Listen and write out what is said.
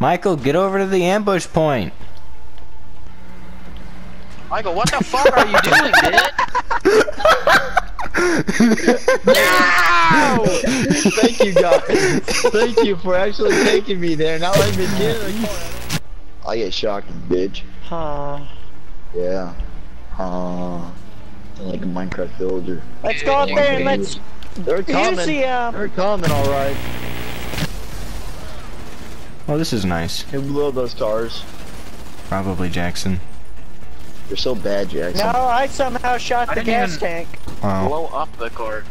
Michael, get over to the ambush point. Michael, what the fuck are you doing, dude? no! Thank you guys. Thank you for actually taking me there. Now let me get in the. I get shocked, bitch. Huh. Yeah. Uh, like a Minecraft villager. Let's go up there and let's They're coming. the um. They're coming, all right. Oh, this is nice. Who blew up those cars? Probably Jackson. They're so bad, Jackson. No, I somehow shot I the gas even- tank. Wow. Blow up the cord.